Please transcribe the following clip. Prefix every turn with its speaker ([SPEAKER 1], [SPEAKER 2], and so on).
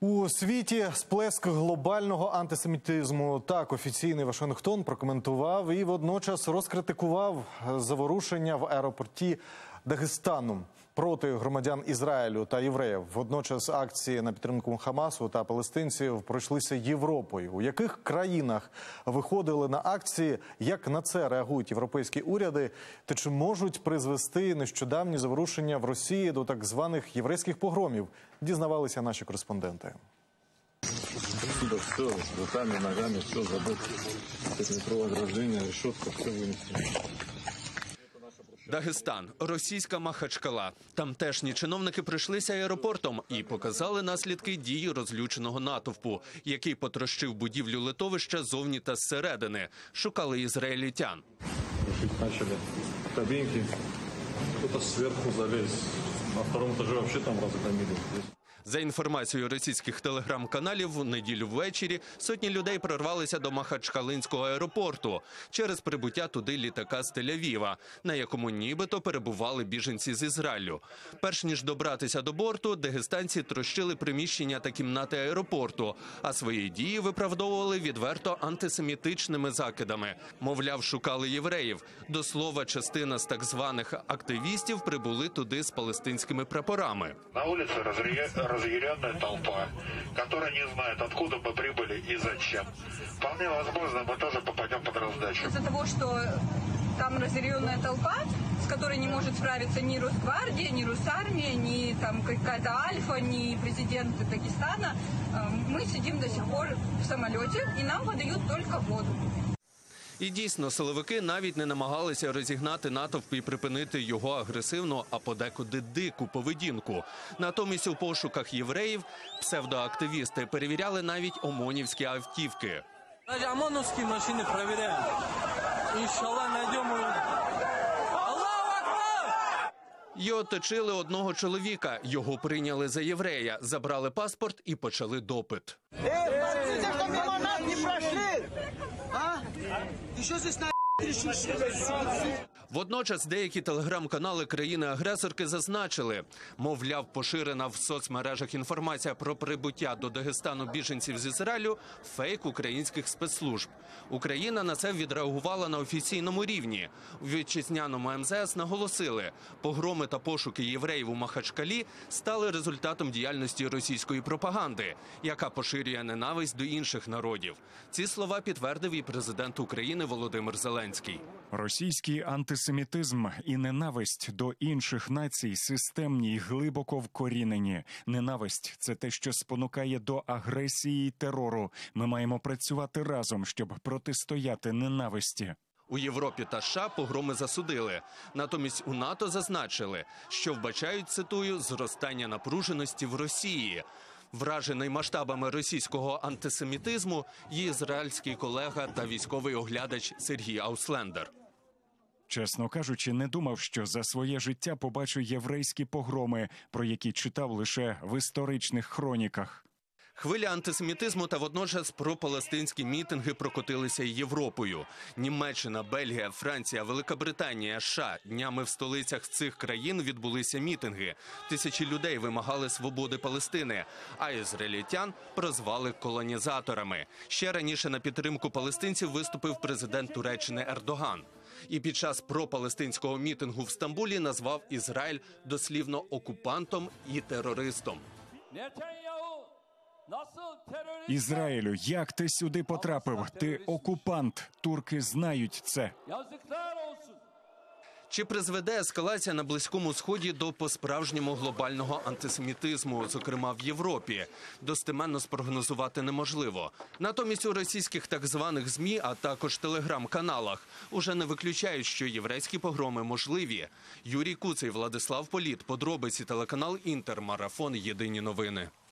[SPEAKER 1] У світі сплеск глобального антисемітизму. Так офіційний Вашингтон прокоментував і водночас розкритикував заворушення в аеропорті Дагестану проти громадян Ізраїлю та євреїв. Водночас акції на підтримку Хамасу та палестинців пройшлися Європою. У яких країнах виходили на акції? Як на це реагують європейські уряди? Та чи можуть призвести нещодавні заворушення в Росії до так званих єврейських погромів? Дізнавалися наші кореспонденти.
[SPEAKER 2] Отсюда все, руками, ногами, все забыть. Это метро ограждение, решетка, все вынести.
[SPEAKER 3] Дагестан, російська Махачкала. Тамтешні чиновники прийшлися аеропортом і показали наслідки дії розлюченого натовпу, який потрощив будівлю литовища зовні та зсередини. Шукали
[SPEAKER 2] ізраїлітян. Почали кабінки, хтось зверху залез. На второму этаже вообще там разгромили.
[SPEAKER 3] За інформацією російських телеграм-каналів, в неділю ввечері сотні людей прорвалися до Махачкалинського аеропорту через прибуття туди літака з Тель-Авіва, на якому нібито перебували біженці з Ізраїлю. Перш ніж добратися до борту, дагестанці трощили приміщення та кімнати аеропорту, а свої дії виправдовували відверто антисемітичними закидами. Мовляв, шукали євреїв. До слова, частина з так званих активістів прибули туди з палестинськими прапорами.
[SPEAKER 4] На улице разъя- разъяренная толпа, которая не знает, откуда мы прибыли и зачем. Вполне возможно, мы тоже попадем под раздачу.
[SPEAKER 5] из-за того, что там разъяренная толпа, с которой не может справиться ни Росгвардия, ни Русармия, ни там какая-то Альфа, ни президент Дагестана, э, мы сидим до сих пор в самолете, и нам подают только воду.
[SPEAKER 3] І дійсно, силовики навіть не намагалися розігнати натовп і припинити його агресивну, а подекуди дику поведінку. Натомість у пошуках євреїв псевдоактивісти перевіряли навіть омонівські автівки.
[SPEAKER 6] Даже ОМОНовские машины проверяем. Иншаллах найдем
[SPEAKER 3] І оточили одного чоловіка. Його прийняли за єврея, забрали паспорт і почали допит.
[SPEAKER 7] Что мимо нас не прошли! А? Еще здесь на
[SPEAKER 3] Водночас деякі телеграм-канали країни-агресорки зазначили, мовляв, поширена в соцмережах інформація про прибуття до Дагестану біженців з Ізраїлю фейк українських спецслужб. Україна на це відреагувала на офіційному рівні. У вітчизняному МЗС наголосили, погроми та пошуки євреїв у Махачкалі стали результатом діяльності російської пропаганди, яка поширює ненависть до інших народів. Ці слова підтвердив і президент України Володимир Зеленський.
[SPEAKER 8] Російський антисемітизм і ненависть до інших націй системні й глибоко вкорінені. Ненависть це те, що спонукає до агресії й терору. Ми маємо працювати разом, щоб протистояти ненависті.
[SPEAKER 3] У Європі та США погроми засудили. Натомість у НАТО зазначили, що вбачають цитую зростання напруженості в Росії. Вражений масштабами російського антисемітизму є ізраїльський колега та військовий оглядач Сергій Ауслендер.
[SPEAKER 8] Чесно кажучи, не думав, що за своє життя побачу єврейські погроми, про які читав лише в історичних хроніках.
[SPEAKER 3] Хвиля антисемітизму та водночас пропалестинські мітинги прокотилися Європою. Німеччина, Бельгія, Франція, Велика Британія, США. Днями в столицях цих країн відбулися мітинги. Тисячі людей вимагали свободи Палестини, а ізраїльтян прозвали колонізаторами. Ще раніше на підтримку палестинців виступив президент Туреччини Ердоган. І під час пропалестинського мітингу в Стамбулі назвав Ізраїль дослівно окупантом і терористом.
[SPEAKER 8] Ізраїлю, як ти сюди потрапив? Ти окупант. Турки знають це.
[SPEAKER 3] Чи призведе ескалація на близькому сході до по-справжньому глобального антисемітизму, зокрема в Європі? Достеменно спрогнозувати неможливо. Натомість у російських так званих змі, а також телеграм-каналах, уже не виключають, що єврейські погроми можливі. Юрій Куций, Владислав Політ, подробиці телеканал Інтер, марафон. Єдині новини.